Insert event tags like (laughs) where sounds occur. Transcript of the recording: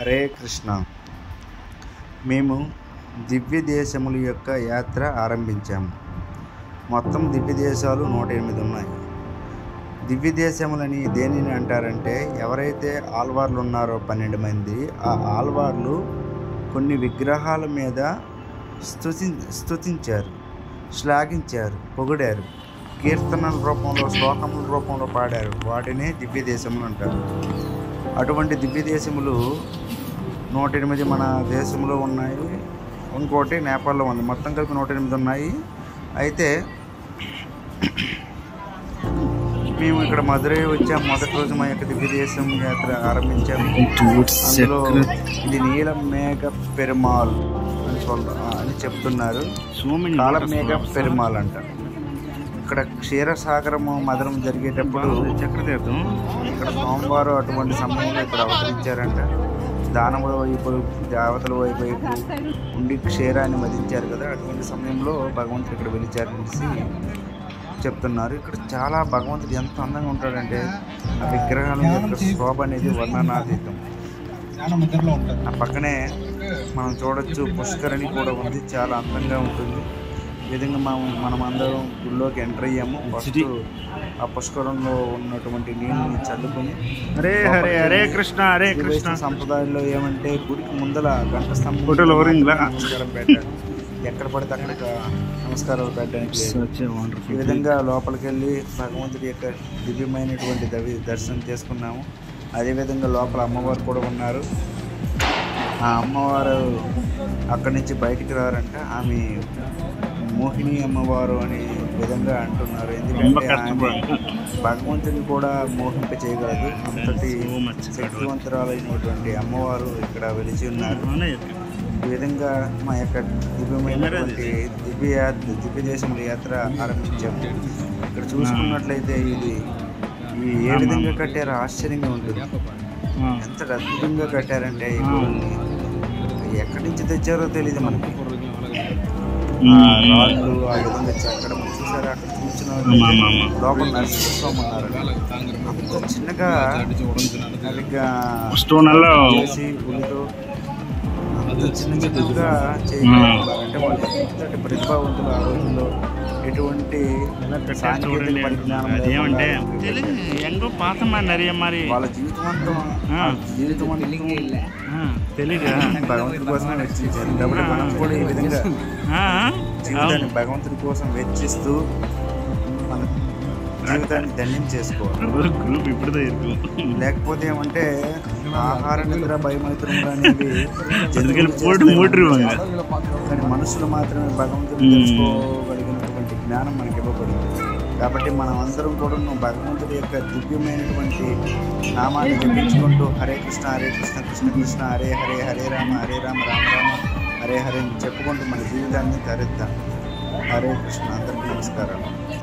హరే కృష్ణ. మేము దివ్య దేశముల యొక్క యాత్ర ఆరంభించాము మొత్తం దివ్య దేశాలు నూట ఎనిమిది ఉన్నాయి. దివ్య దేశములని దేనిని అంటారంటే ఎవరైతే ఆల్వార్లు ఉన్నారో పన్నెండు మంది ఆ ఆల్వార్లు కొన్ని విగ్రహాల మీద స్తుతి స్తుతించారు శ్లాఘించారు పొగిడారు కీర్తనల రూపంలో శ్లోకముల రూపంలో పాడారు. వాటినే దివ్య దేశములు అంటారు. అటువంటి దివ్య దేశములు నూట ఎనిమిది మన దేశంలో ఉన్నాయి. ఇంకోటి నేపాల్లో ఉంది. మొత్తం కలిపి నూట ఎనిమిది ఉన్నాయి. అయితే మేము ఇక్కడ మధురై వచ్చాం. మొదటి రోజు మా యొక్క దివ్య దేశం యాత్ర ఆరంభించాము అందులో ఇది నీలం మేఘ పెరుమాల్ అని అని చెప్తున్నారు. కాలం మేఘ పెరుమాల్ అంటారు ఇక్కడ క్షీరసాగరము మదనం జరిగేటప్పుడు చక్రతీర్థం. ఇక్కడ సోమవారం అటువంటి సమయంలో ఇక్కడ అవతరించారంట. దానముల వైపు దేవతల వైపు వైపు ఉండి క్షీరాన్ని మదించారు కదా. అటువంటి సమయంలో భగవంతుడు ఇక్కడ వెలిచారనేసి చెప్తున్నారు. ఇక్కడ చాలా భగవంతుడు ఎంత అందంగా ఉంటాడంటే ఆ విగ్రహాల యొక్క శోభ అనేది వర్ణనాతీతం. ఆ పక్కనే మనం చూడొచ్చు పుష్కరణి కూడా ఉంది. చాలా అందంగా ఉంటుంది. విధంగా మనం మనం అందరం గుళ్ళోకి ఎంటర్ అయ్యాము. ఫస్ట్ ఆ పుష్కరంలో ఉన్నటువంటి నీళ్ళని చల్లుకొని హరే హరే హరే కృష్ణ హరే కృష్ణ. సంప్రదాయంలో ఏమంటే గుడికి ముందల గంట స్తంభం? నమస్కారం పెట్టాలి ఎక్కడ పడితే అక్కడ నమస్కారాలు పెట్టడానికి. ఈ విధంగా లోపలికి వెళ్ళి భగవంతుడి యొక్క దివ్యమైనటువంటి దవి దర్శనం చేసుకున్నాము. అదేవిధంగా లోపల అమ్మవారు కూడా ఉన్నారు. ఆ అమ్మవారు అక్కడి నుంచి బయటికి రారంట. ఆమె మోహిని అమ్మవారు అనే విధంగా అంటున్నారు. ఎందుకంటే భగవంతుని కూడా మోహింప చేయగలదు. అంతటి శక్తివంతురాలైనటువంటి అమ్మవారు ఇక్కడ వెలిచి ఉన్నారు. ఈ విధంగా మా యొక్క దివ్యమైనటువంటి దివ్య దివ్య దేశముల యాత్ర ఆరంభించాము ఇక్కడ చూసుకున్నట్లయితే ఇది ఈ ఏ విధంగా కట్టారో ఆశ్చర్యంగా ఉంటుంది. ఎంత అద్భుతంగా కట్టారంటే ఎక్కడి నుంచి తెచ్చారో తెలియదు మనకి. రాళ్ళు ఆ విధంగా చెక్కడం చూసారా అక్కడ కూర్చున్న లోపల నరసింహస్వామి ఉన్నారు అంత చిన్నగా సరిగ్గా స్టోన్లో చిన్నగా చేయగలుగుతున్నారంటే వాళ్ళు ఎంతటి ప్రతిభావంతులు ఆ రోజుల్లో ఎటువంటి లేకుండా ఎంగో పాతమా మరి వాళ్ళ జీవితం అంతా ఆ. జీవితం అంతా తెలియగా భగవంతుడి కోసమే వెచ్చించారు కాబట్టి మనం కూడా ఈ విధంగా జీవితాన్ని భగవంతుడి కోసం వెచ్చిస్తూ మన జీవితాన్ని చేసుకోవాలి. ఇరుకు. లేకపోతే ఏమంటే ఆహార నిద్ర. (laughs) (laughs) కానీ మనుషులు మాత్రమే భగవంతుడు. తెలుసుకోగలిగినటువంటి జ్ఞానం మనకి ఇవ్వబడింది కాబట్టి మనం అందరం కూడా భగవంతుడి యొక్క దివ్యమైనటువంటి నామాన్ని జపించుకుంటూ హరే కృష్ణ హరే కృష్ణ కృష్ణ కృష్ణ హరే హరే హరే రామ హరే రామ రామ రామ హరే హరే అని చెప్పుకుంటూ మన జీవితాన్ని తరిద్దాం హరే కృష్ణ అందరికీ నమస్కారాలు